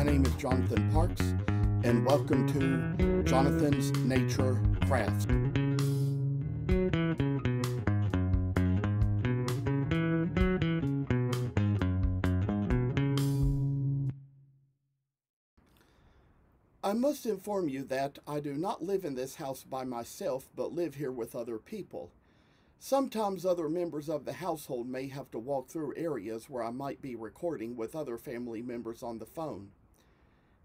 My name is Jonathan Parks, and welcome to Jonathan's Nature Crafts. I must inform you that I do not live in this house by myself, but live here with other people. Sometimes other members of the household may have to walk through areas where I might be recording with other family members on the phone.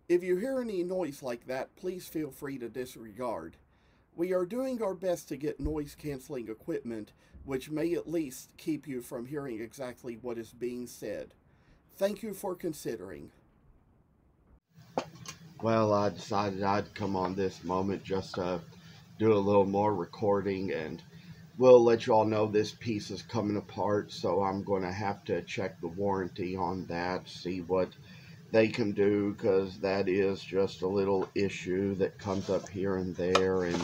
If you hear any noise like that, please feel free to disregard. We are doing our best to get noise canceling equipment, which may at least keep you from hearing exactly what is being said. Thank you for considering. Well, I decided I'd come on this moment just to do a little more recording and we'll let you all know this piece is coming apart so I'm going to have to check the warranty on that see what they can do because that is just a little issue that comes up here and there and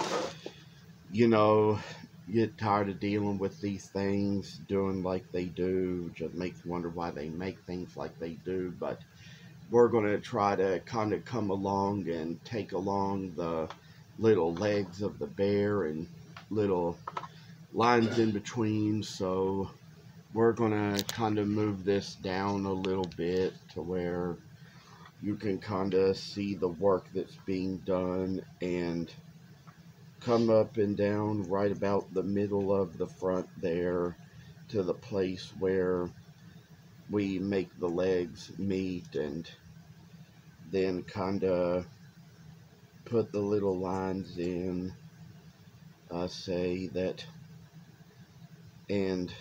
you know get tired of dealing with these things doing like they do just makes you wonder why they make things like they do. But we're going to try to kind of come along and take along the little legs of the bear and little lines in between. So we're going to kind of move this down a little bit to where you can kind of see the work that's being done and come up and down right about the middle of the front there to the place where we make the legs meet and then kind of put the little lines in uh, say that and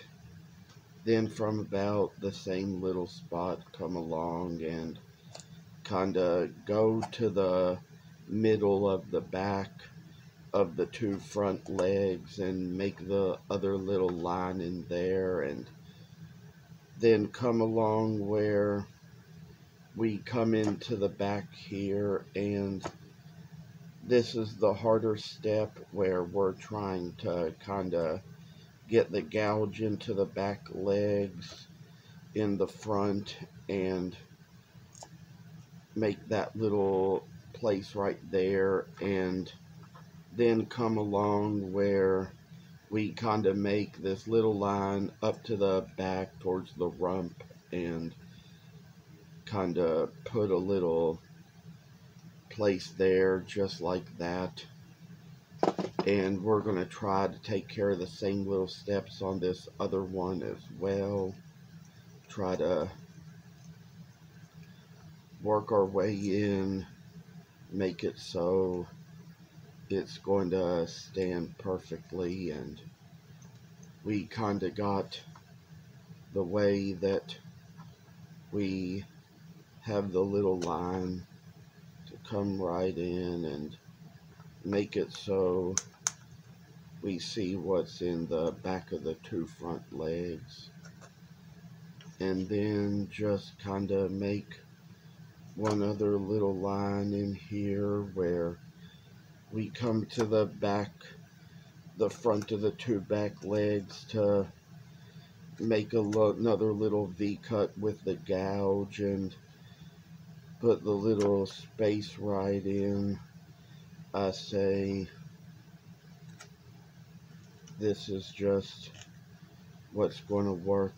then from about the same little spot come along and kind of go to the middle of the back of the two front legs and make the other little line in there and then come along where we come into the back here and this is the harder step where we're trying to kind of get the gouge into the back legs in the front and make that little place right there and then come along where we kind of make this little line up to the back towards the rump and kind of put a little place there just like that. And we're going to try to take care of the same little steps on this other one as well. Try to work our way in make it so it's going to stand perfectly. And we kind of got the way that we have the little line to come right in and make it so we see what's in the back of the two front legs. And then just kind of make one other little line in here where we come to the back the front of the two back legs to make another little V cut with the gouge and put the little space right in. I say this is just what's going to work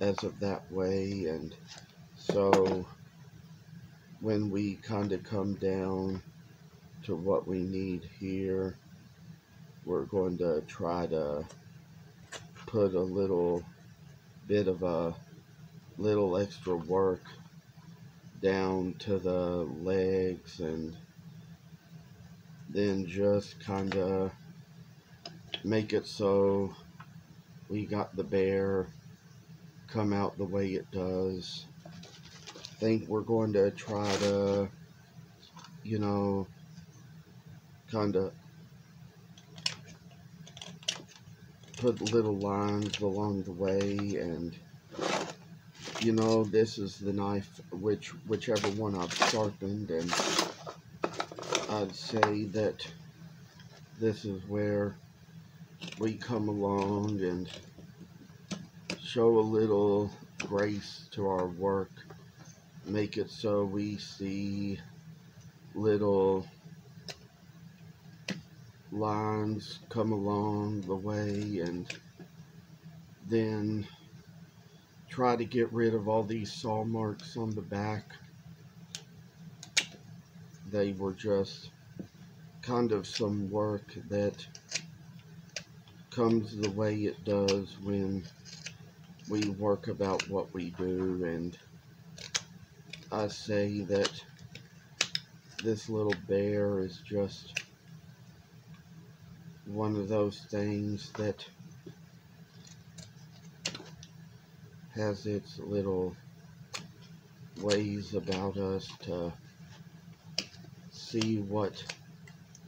as of that way and so when we kind of come down to what we need here we're going to try to put a little bit of a little extra work down to the legs and then just kind of make it so we got the bear come out the way it does. Think we're going to try to, you know, kind of put little lines along the way and you know, this is the knife, which whichever one I've sharpened, and I'd say that this is where we come along and show a little grace to our work make it so we see little lines come along the way and then try to get rid of all these saw marks on the back. They were just kind of some work that comes the way it does when we work about what we do and I say that this little bear is just one of those things that has its little ways about us to see what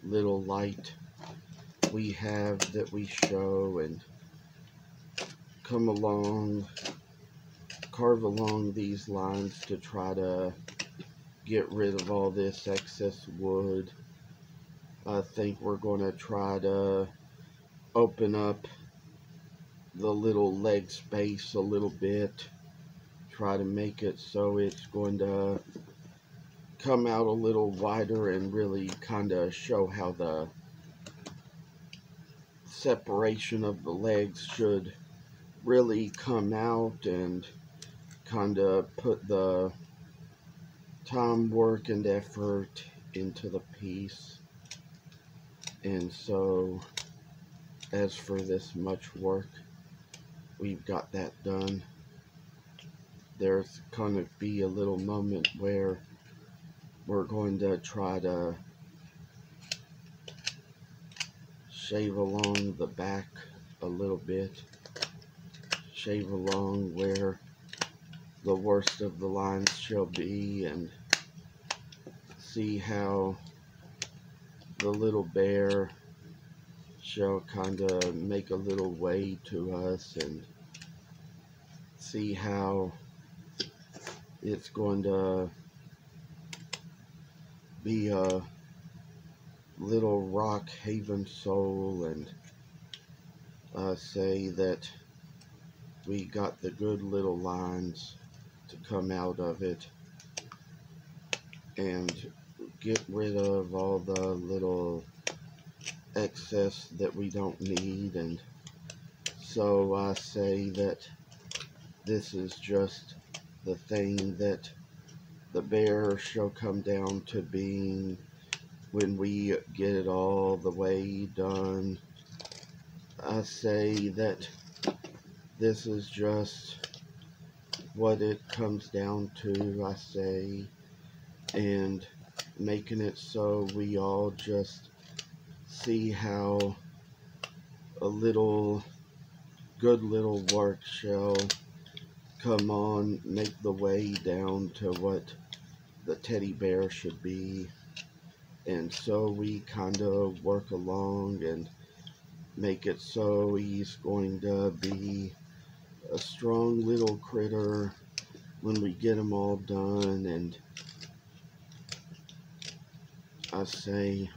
little light we have that we show and come along carve along these lines to try to get rid of all this excess wood. I think we're going to try to open up the little leg space a little bit try to make it so it's going to come out a little wider and really kind of show how the separation of the legs should really come out and kind of put the time, work, and effort into the piece. And so, as for this much work, we've got that done. There's going to be a little moment where we're going to try to shave along the back a little bit. Shave along where the worst of the lines shall be and see how the little bear shall kind of make a little way to us and see how it's going to be a little rock haven soul and uh, say that we got the good little lines come out of it and get rid of all the little excess that we don't need and so I say that this is just the thing that the bear shall come down to being when we get it all the way done. I say that this is just what it comes down to, I say, and making it so we all just see how a little good little work shall come on, make the way down to what the teddy bear should be. And so we kind of work along and make it so he's going to be a strong little critter when we get them all done and I say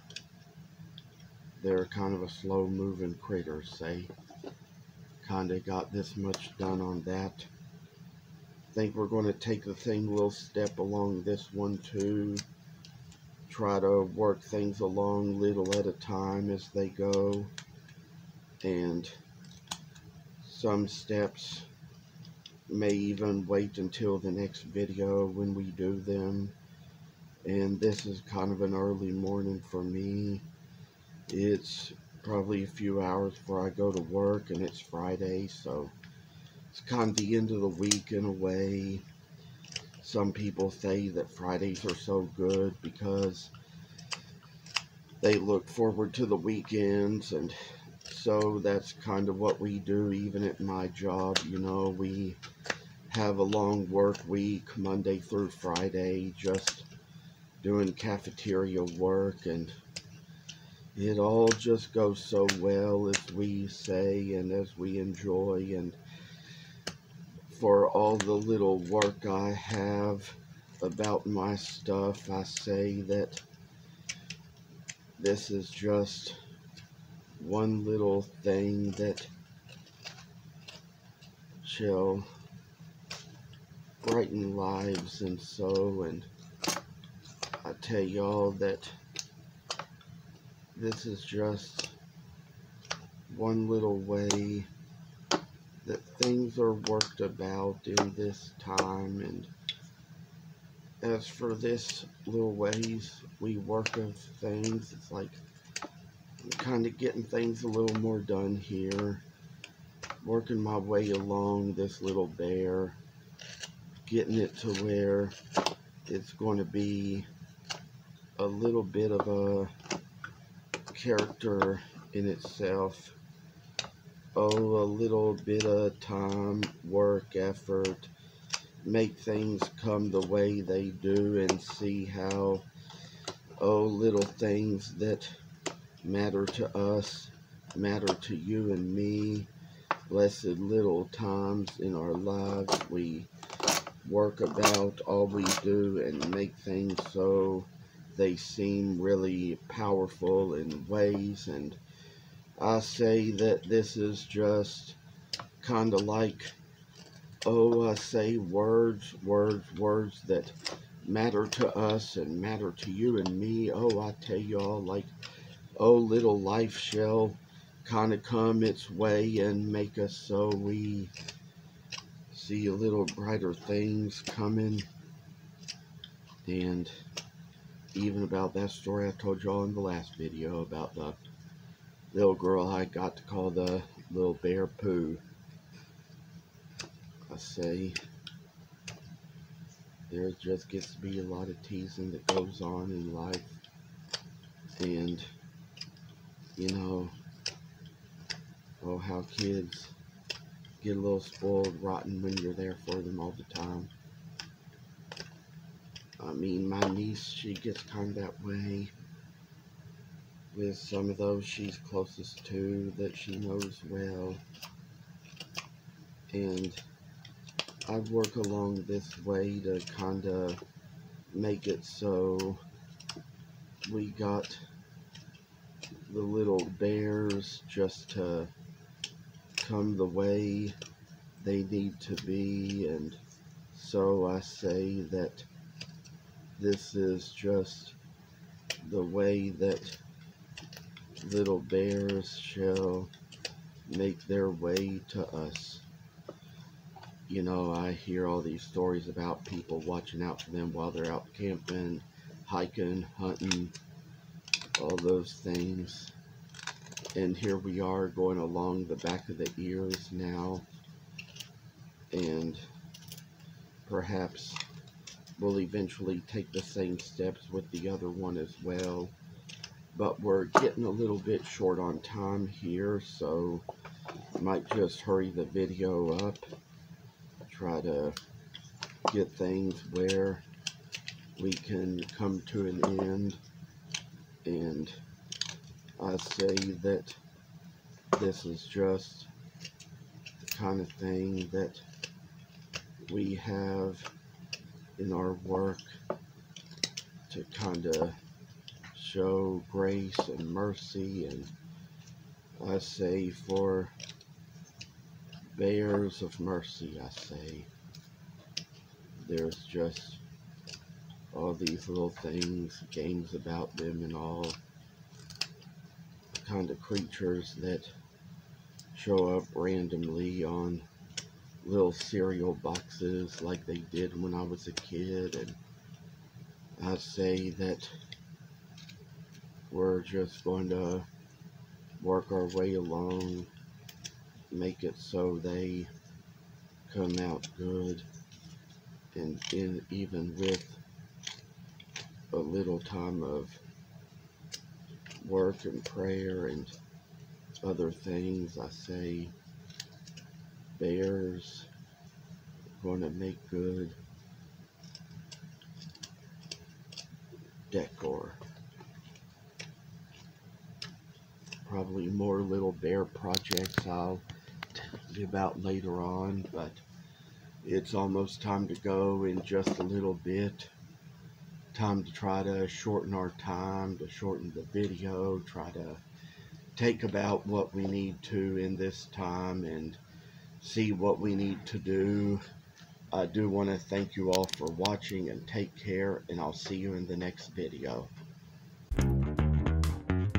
they're kind of a slow moving critter say. Kind of got this much done on that. Think we're going to take the same little step along this one too. Try to work things along little at a time as they go. And some steps may even wait until the next video when we do them. And this is kind of an early morning for me. It's probably a few hours before I go to work and it's Friday so it's kind of the end of the week in a way. Some people say that Fridays are so good because they look forward to the weekends and so that's kind of what we do even at my job you know we have a long work week monday through friday just doing cafeteria work and it all just goes so well as we say and as we enjoy and for all the little work i have about my stuff i say that this is just one little thing that shall brighten lives and so and I tell y'all that this is just one little way that things are worked about in this time and as for this little ways we work of things it's like kind of getting things a little more done here. Working my way along this little bear. Getting it to where it's going to be a little bit of a character in itself. Oh, a little bit of time, work, effort, make things come the way they do and see how, oh, little things that matter to us, matter to you and me. Blessed little times in our lives. We work about all we do and make things so they seem really powerful in ways. And I say that this is just kind of like oh I say words words words that matter to us and matter to you and me. Oh I tell y'all like oh little life shall kind of come its way and make us so. We see a little brighter things coming. And even about that story I told y'all in the last video about the little girl I got to call the little bear poo. I say there just gets to be a lot of teasing that goes on in life. And you know oh how kids get a little spoiled rotten when you're there for them all the time I mean, my niece, she gets kind of that way with some of those she's closest to that she knows well. And I work along this way to kind of make it so we got the little bears just to come the way they need to be and so I say that this is just the way that little bears shall make their way to us. You know, I hear all these stories about people watching out for them while they're out camping, hiking, hunting, all those things. And here we are going along the back of the ears now. And perhaps we'll eventually take the same steps with the other one as well. But we're getting a little bit short on time here, so I might just hurry the video up. Try to get things where we can come to an end. And I say that this is just the kind of thing that we have in our work to kind of show grace and mercy and I say for bears of mercy I say. There's just all these little things games about them and all. Kind of creatures that show up randomly on little cereal boxes like they did when I was a kid and I say that we're just going to work our way along make it so they come out good and in even with a little time of work and prayer and other things I say bears going to make good decor. Probably more little bear projects I'll tell you about later on, but it's almost time to go in just a little bit. Time to try to shorten our time, to shorten the video, try to take about what we need to in this time and see what we need to do I do want to thank you all for watching and take care, and I'll see you in the next video.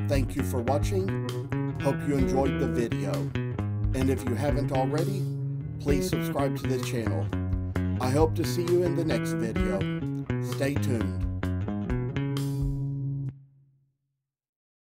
Thank you for watching. Hope you enjoyed the video. And if you haven't already, please subscribe to the channel. I hope to see you in the next video. Stay tuned.